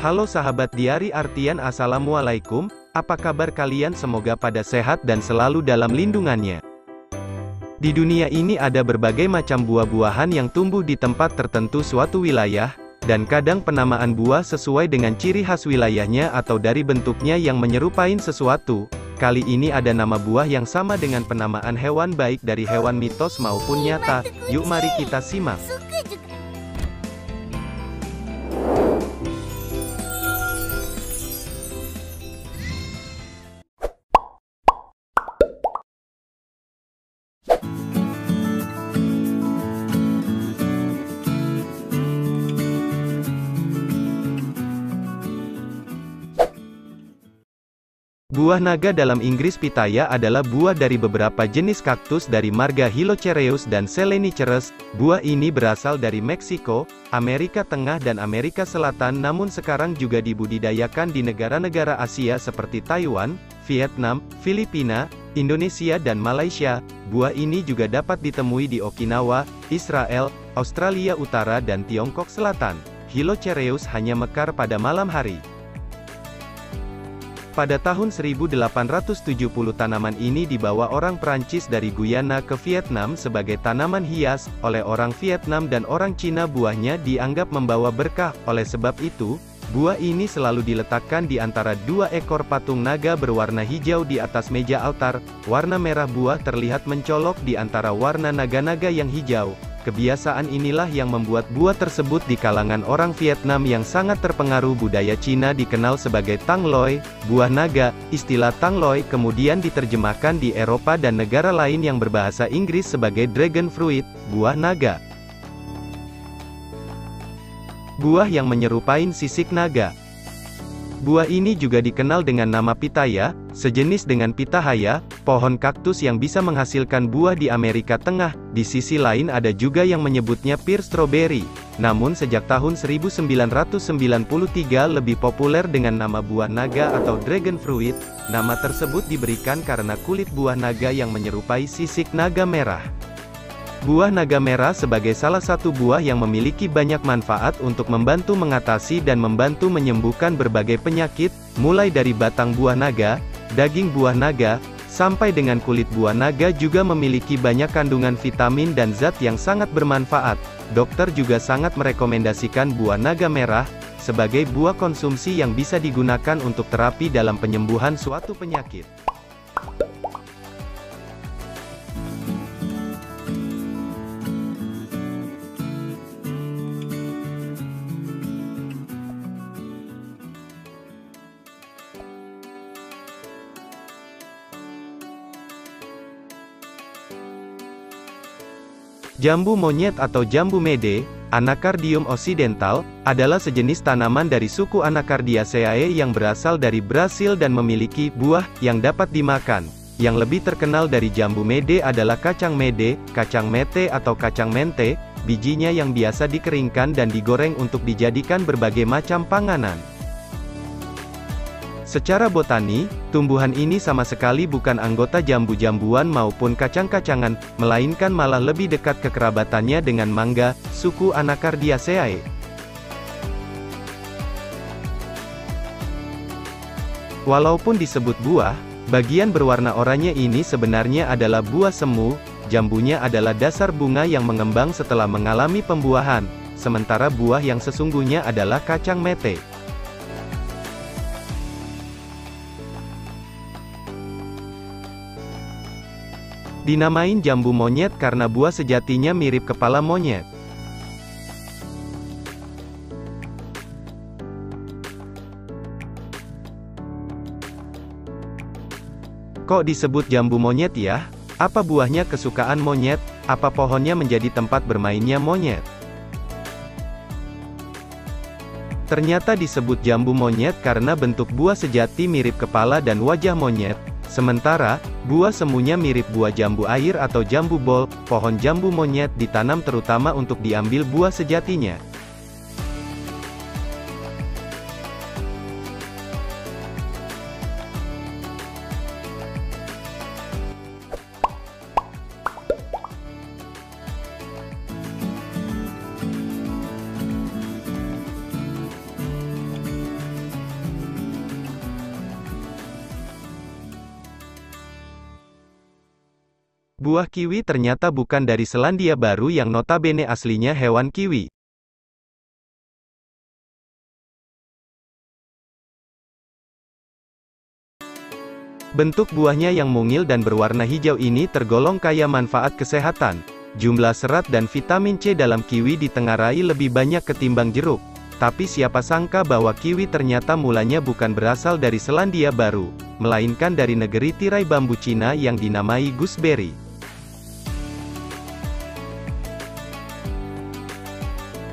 Halo sahabat diari artian Assalamualaikum, apa kabar kalian semoga pada sehat dan selalu dalam lindungannya. Di dunia ini ada berbagai macam buah-buahan yang tumbuh di tempat tertentu suatu wilayah, dan kadang penamaan buah sesuai dengan ciri khas wilayahnya atau dari bentuknya yang menyerupai sesuatu. Kali ini ada nama buah yang sama dengan penamaan hewan baik dari hewan mitos maupun nyata, yuk mari kita simak. Buah naga dalam Inggris pitaya adalah buah dari beberapa jenis kaktus dari marga Hilocereus dan Selenicereus. Buah ini berasal dari Meksiko, Amerika Tengah dan Amerika Selatan namun sekarang juga dibudidayakan di negara-negara Asia seperti Taiwan, Vietnam, Filipina, Indonesia dan Malaysia. Buah ini juga dapat ditemui di Okinawa, Israel, Australia Utara dan Tiongkok Selatan. Hilocereus hanya mekar pada malam hari. Pada tahun 1870 tanaman ini dibawa orang Prancis dari Guyana ke Vietnam sebagai tanaman hias, oleh orang Vietnam dan orang Cina buahnya dianggap membawa berkah, oleh sebab itu, buah ini selalu diletakkan di antara dua ekor patung naga berwarna hijau di atas meja altar, warna merah buah terlihat mencolok di antara warna naga-naga yang hijau, Kebiasaan inilah yang membuat buah tersebut di kalangan orang Vietnam yang sangat terpengaruh budaya Cina dikenal sebagai Tang Loi, buah naga. Istilah Tang Loi kemudian diterjemahkan di Eropa dan negara lain yang berbahasa Inggris sebagai dragon fruit, buah naga. Buah yang menyerupai sisik naga. Buah ini juga dikenal dengan nama pitaya, sejenis dengan pitahaya, pohon kaktus yang bisa menghasilkan buah di Amerika Tengah. Di sisi lain ada juga yang menyebutnya pear strawberry. Namun sejak tahun 1993 lebih populer dengan nama buah naga atau dragon fruit. Nama tersebut diberikan karena kulit buah naga yang menyerupai sisik naga merah. Buah naga merah sebagai salah satu buah yang memiliki banyak manfaat untuk membantu mengatasi dan membantu menyembuhkan berbagai penyakit, mulai dari batang buah naga, daging buah naga, sampai dengan kulit buah naga juga memiliki banyak kandungan vitamin dan zat yang sangat bermanfaat. Dokter juga sangat merekomendasikan buah naga merah, sebagai buah konsumsi yang bisa digunakan untuk terapi dalam penyembuhan suatu penyakit. Jambu monyet atau jambu mede, Anacardium occidental, adalah sejenis tanaman dari suku Anacardiaceae yang berasal dari Brasil dan memiliki buah yang dapat dimakan. Yang lebih terkenal dari jambu mede adalah kacang mede, kacang mete atau kacang mente, bijinya yang biasa dikeringkan dan digoreng untuk dijadikan berbagai macam panganan. Secara botani, tumbuhan ini sama sekali bukan anggota jambu-jambuan maupun kacang-kacangan, melainkan malah lebih dekat kekerabatannya dengan mangga, suku Anacardiaceae. Walaupun disebut buah, bagian berwarna oranye ini sebenarnya adalah buah semu, jambunya adalah dasar bunga yang mengembang setelah mengalami pembuahan, sementara buah yang sesungguhnya adalah kacang mete. Dinamain jambu monyet karena buah sejatinya mirip kepala monyet. Kok disebut jambu monyet ya? Apa buahnya kesukaan monyet? Apa pohonnya menjadi tempat bermainnya monyet? Ternyata disebut jambu monyet karena bentuk buah sejati mirip kepala dan wajah monyet, Sementara, buah semuanya mirip buah jambu air atau jambu bol, pohon jambu monyet ditanam terutama untuk diambil buah sejatinya. Buah kiwi ternyata bukan dari Selandia Baru yang notabene aslinya hewan kiwi. Bentuk buahnya yang mungil dan berwarna hijau ini tergolong kaya manfaat kesehatan. Jumlah serat dan vitamin C dalam kiwi ditengarai lebih banyak ketimbang jeruk. Tapi siapa sangka bahwa kiwi ternyata mulanya bukan berasal dari Selandia Baru, melainkan dari negeri tirai bambu Cina yang dinamai gooseberry.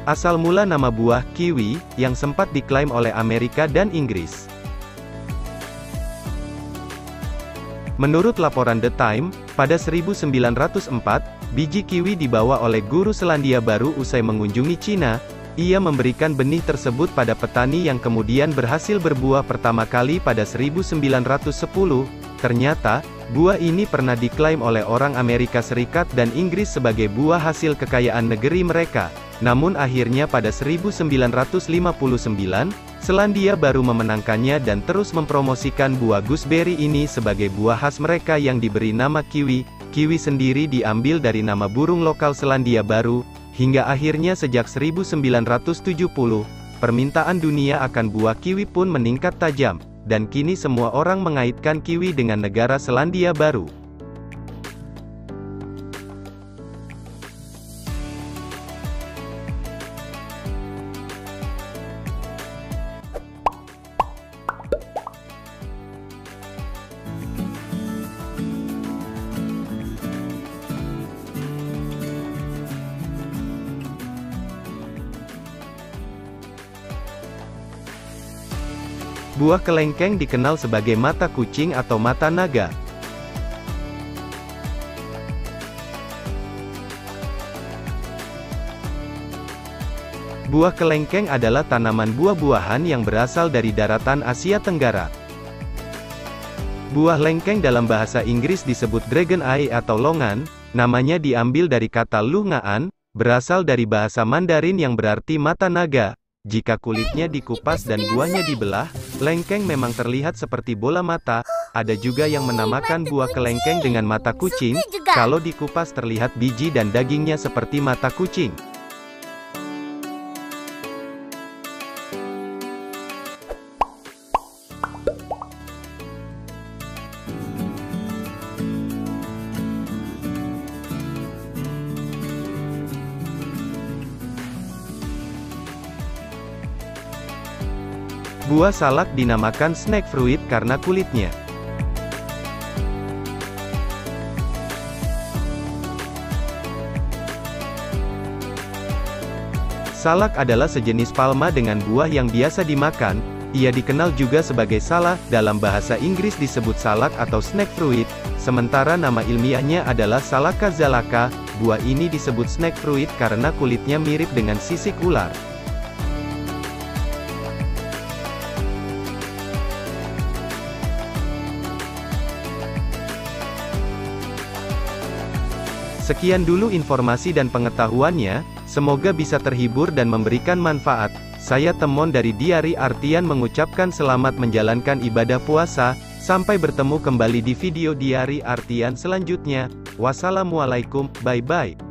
Asal mula nama buah, kiwi, yang sempat diklaim oleh Amerika dan Inggris. Menurut laporan The Time, pada 1904, biji kiwi dibawa oleh guru Selandia Baru usai mengunjungi Cina, ia memberikan benih tersebut pada petani yang kemudian berhasil berbuah pertama kali pada 1910, ternyata, buah ini pernah diklaim oleh orang Amerika Serikat dan Inggris sebagai buah hasil kekayaan negeri mereka. Namun akhirnya pada 1959, Selandia baru memenangkannya dan terus mempromosikan buah gooseberry ini sebagai buah khas mereka yang diberi nama kiwi. Kiwi sendiri diambil dari nama burung lokal Selandia Baru, hingga akhirnya sejak 1970, permintaan dunia akan buah kiwi pun meningkat tajam, dan kini semua orang mengaitkan kiwi dengan negara Selandia Baru. Buah kelengkeng dikenal sebagai mata kucing atau mata naga. Buah kelengkeng adalah tanaman buah-buahan yang berasal dari daratan Asia Tenggara. Buah lengkeng dalam bahasa Inggris disebut dragon eye atau longan, namanya diambil dari kata lungaan, berasal dari bahasa Mandarin yang berarti mata naga. Jika kulitnya dikupas dan buahnya dibelah, Lengkeng memang terlihat seperti bola mata, ada juga yang menamakan buah kelengkeng dengan mata kucing, kalau dikupas terlihat biji dan dagingnya seperti mata kucing. Buah salak dinamakan snack fruit karena kulitnya. Salak adalah sejenis palma dengan buah yang biasa dimakan, ia dikenal juga sebagai salak, dalam bahasa Inggris disebut salak atau snack fruit, sementara nama ilmiahnya adalah Salaka zalaka, buah ini disebut snack fruit karena kulitnya mirip dengan sisik ular. Sekian dulu informasi dan pengetahuannya, semoga bisa terhibur dan memberikan manfaat. Saya Temon dari Diari Artian mengucapkan selamat menjalankan ibadah puasa, sampai bertemu kembali di video Diari Artian selanjutnya. Wassalamualaikum, bye-bye.